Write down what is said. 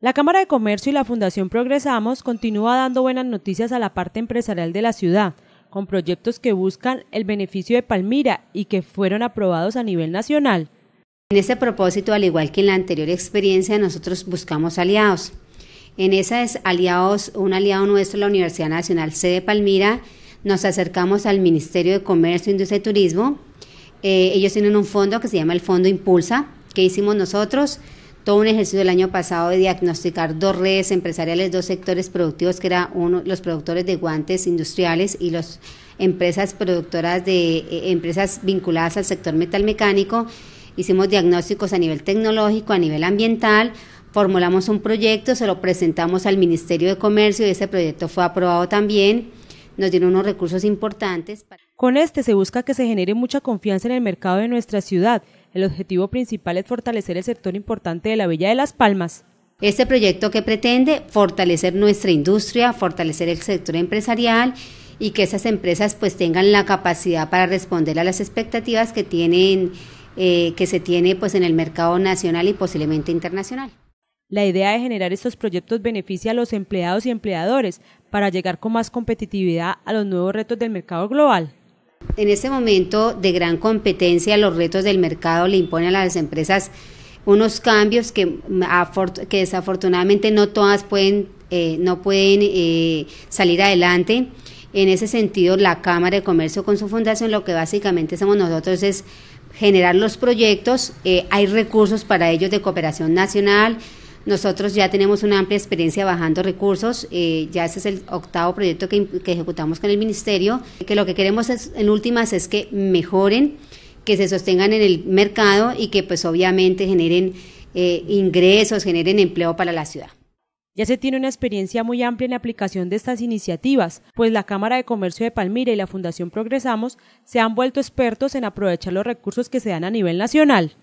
La Cámara de Comercio y la Fundación Progresamos continúa dando buenas noticias a la parte empresarial de la ciudad, con proyectos que buscan el beneficio de Palmira y que fueron aprobados a nivel nacional. En este propósito, al igual que en la anterior experiencia, nosotros buscamos aliados. En esas aliados, un aliado nuestro, la Universidad Nacional C de Palmira, nos acercamos al Ministerio de Comercio, Industria y Turismo. Eh, ellos tienen un fondo que se llama el Fondo Impulsa. que hicimos nosotros? Todo un ejercicio del año pasado de diagnosticar dos redes empresariales, dos sectores productivos, que eran uno, los productores de guantes industriales y las empresas productoras de eh, empresas vinculadas al sector metalmecánico hicimos diagnósticos a nivel tecnológico, a nivel ambiental, formulamos un proyecto, se lo presentamos al Ministerio de Comercio y ese proyecto fue aprobado también. Nos dieron unos recursos importantes. Con este se busca que se genere mucha confianza en el mercado de nuestra ciudad. El objetivo principal es fortalecer el sector importante de la Villa de Las Palmas. Este proyecto que pretende fortalecer nuestra industria, fortalecer el sector empresarial y que esas empresas pues tengan la capacidad para responder a las expectativas que tienen eh, que se tiene pues en el mercado nacional y posiblemente internacional. La idea de generar estos proyectos beneficia a los empleados y empleadores para llegar con más competitividad a los nuevos retos del mercado global. En este momento de gran competencia, los retos del mercado le imponen a las empresas unos cambios que, que desafortunadamente no todas pueden, eh, no pueden eh, salir adelante. En ese sentido, la Cámara de Comercio con su fundación lo que básicamente hacemos nosotros es generar los proyectos, eh, hay recursos para ellos de cooperación nacional, nosotros ya tenemos una amplia experiencia bajando recursos, eh, ya ese es el octavo proyecto que, ejecutamos con el Ministerio, que lo que queremos es, en últimas es que mejoren, que se sostengan en el mercado y que pues obviamente generen eh, ingresos, generen empleo para la ciudad. Ya se tiene una experiencia muy amplia en la aplicación de estas iniciativas, pues la Cámara de Comercio de Palmira y la Fundación Progresamos se han vuelto expertos en aprovechar los recursos que se dan a nivel nacional.